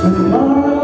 tomorrow